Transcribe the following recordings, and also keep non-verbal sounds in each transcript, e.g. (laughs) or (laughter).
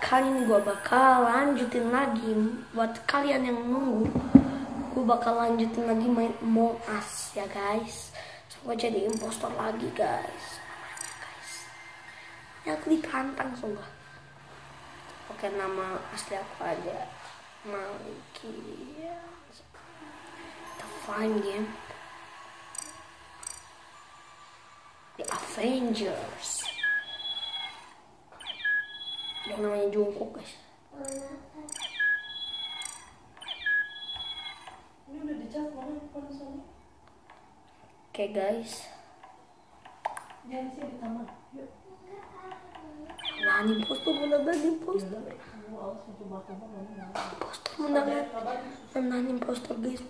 kali ini gue bakal lanjutin lagi. Buat kalian yang nunggu gue bakal lanjutin lagi main Among Us ya guys. Semoga jadi impostor lagi guys. Namanya guys. Ya aku ditantang sumpah. Oke nama asli aku aja. Maliki the fine game. The Avengers yang namanya Jungkook guys. Ini udah dicat mana oke guys. Jangan poster di taman yuk. Nah, ini posto iya, poster. Guys, menangan poster guys,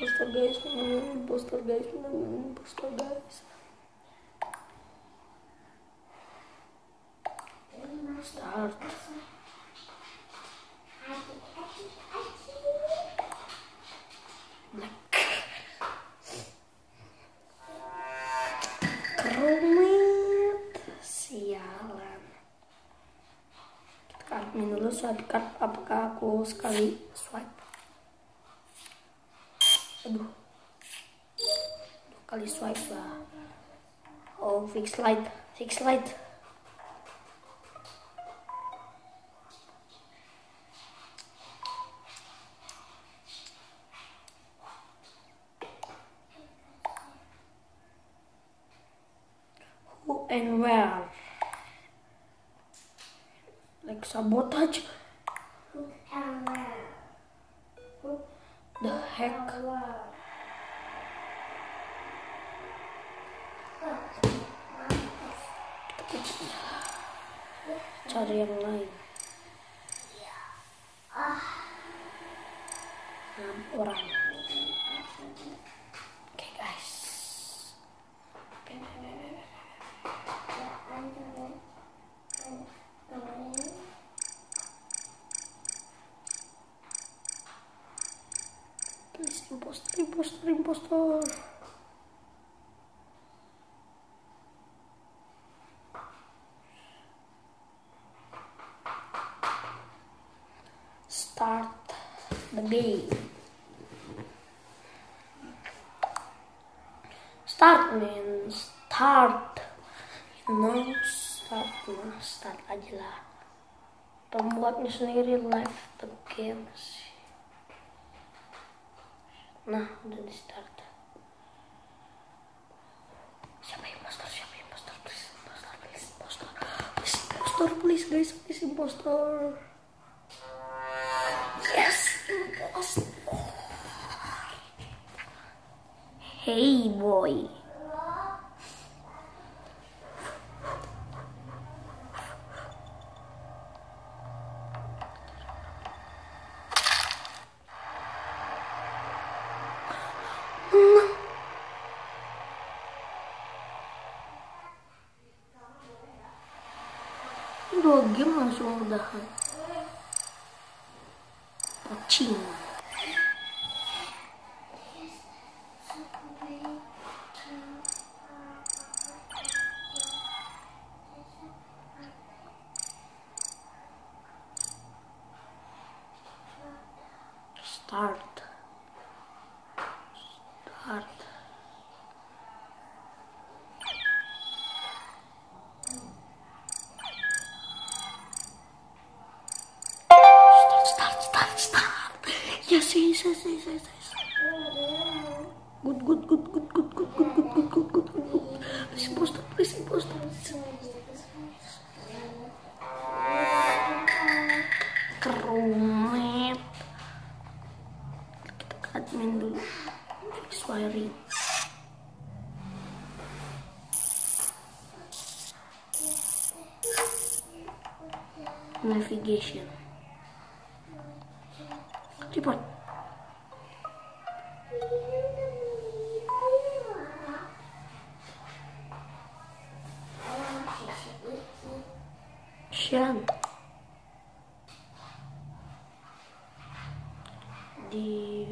poster guys, menangan poster poster guys. Black kerumit sialan kita admin dulu swipe card apakah aku sekali swipe aduh dua kali swipe lah oh fix light fix light like sabotage. The heck? Cari yang lain. Enam orang oke guys please impostor impostor impostor start the game. Start man, start. You start nah, start aja lah. Pembuatnya sendiri live the games. Nah, udah di start. Siapa impostor? Siapa impostor? Impostor, impostor. Impostor, please, guys, please, impostor. Yes, impostor. Hey, boy. долгим, но с Почему? Yes, yes. Good, good, good, good, good, good, good, good, good, good, good, good, good. Please please. Kita ke admin dulu. Fix wiring. Navigation. Report. Sian. Di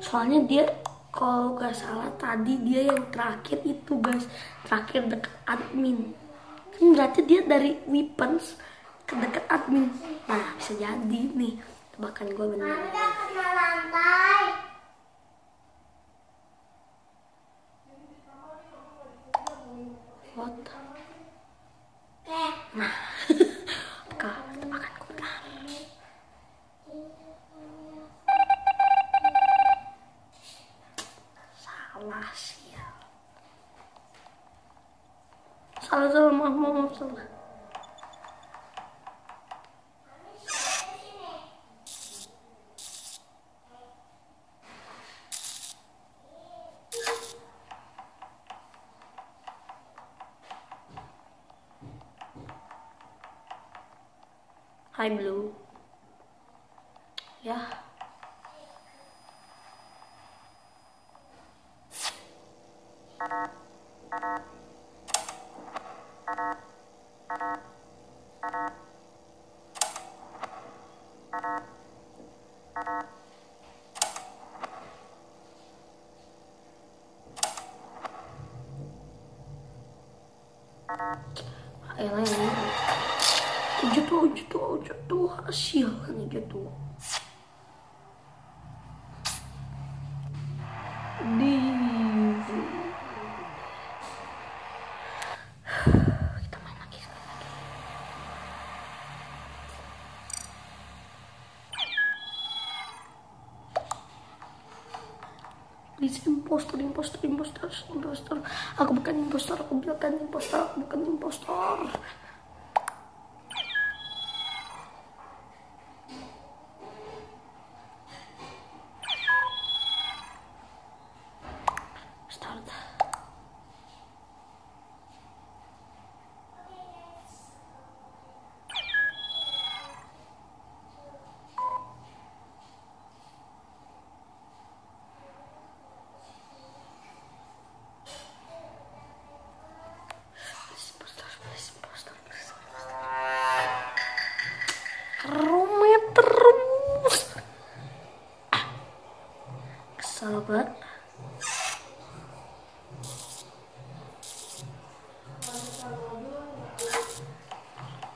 soalnya dia kalau gak salah tadi dia yang terakhir itu guys. Terakhir deket admin. Kan berarti dia dari weapons ke deket admin. Nah bisa jadi nih. Tebakan gue lantai. 終わった。Hai Blue. Ya. Ayolah ini. Jatuh, jatuh, jatuh. Sialan nih jatuh. Di kita main lagi sekali lagi. Please impostor, impostor, impostor, impostor. Aku bukan impostor, aku bukan impostor, aku bukan impostor.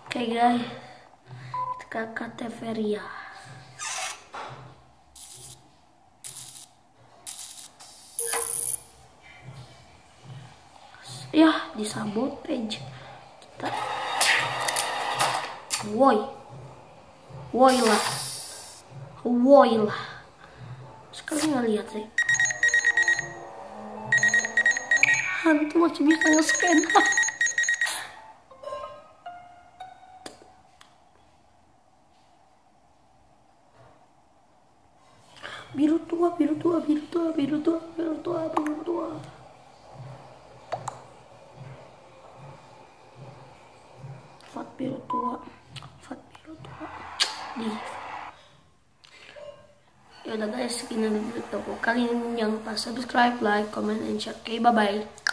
Oke guys, kita ke Teveria. Ya, disabotage. Kita Woi. Woi lah. Woi lah. Sekali nggak lihat sih. Hantu masih bisa nge-scan. (laughs) biru tua, biru tua, biru tua, biru tua, biru tua, biru tua. Fat biru tua, fat biru tua. Di. Ya udah guys, segini dulu toko kali ini jangan lupa subscribe, like, comment, and share. Oke, bye bye.